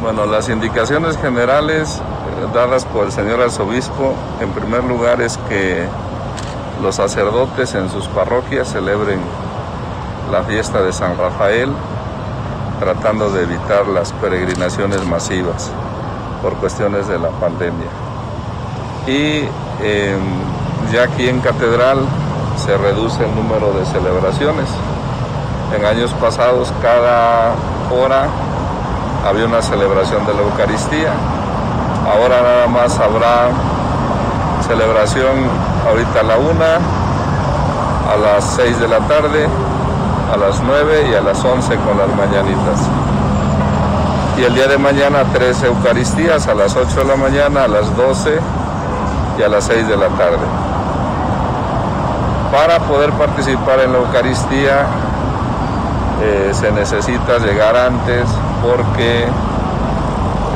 Bueno, las indicaciones generales eh, dadas por el señor arzobispo, en primer lugar es que los sacerdotes en sus parroquias celebren la fiesta de San Rafael, tratando de evitar las peregrinaciones masivas por cuestiones de la pandemia. Y em, ya aquí en Catedral se reduce el número de celebraciones. En años pasados cada hora había una celebración de la Eucaristía. Ahora nada más habrá celebración ahorita a la una, a las 6 de la tarde, a las 9 y a las 11 con las mañanitas. Y el día de mañana tres Eucaristías, a las 8 de la mañana, a las 12 y a las 6 de la tarde. Para poder participar en la Eucaristía eh, se necesita llegar antes porque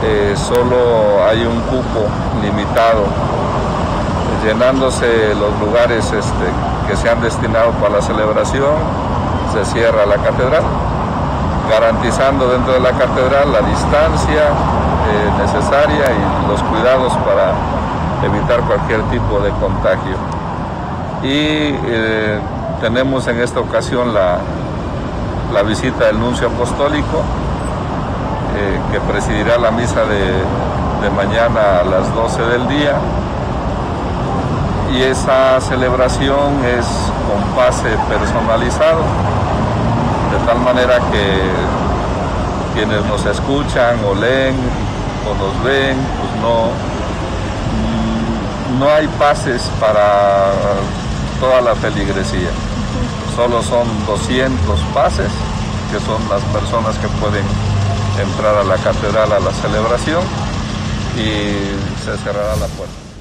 eh, solo hay un cupo limitado, llenándose los lugares este, que se han destinado para la celebración, se cierra la catedral, garantizando dentro de la catedral la distancia eh, necesaria y los cuidados para evitar cualquier tipo de contagio. Y tenemos en esta ocasión la, la visita del nuncio apostólico, eh, que presidirá la misa de, mañana a las 12 del día. Y esa celebración es con pase personalizado, de tal manera que quienes nos escuchan o leen o nos ven, pues no, no hay pases para toda la feligresía solo son 200 pases, que son las personas que pueden entrar a la catedral a la celebración y se cerrará la puerta.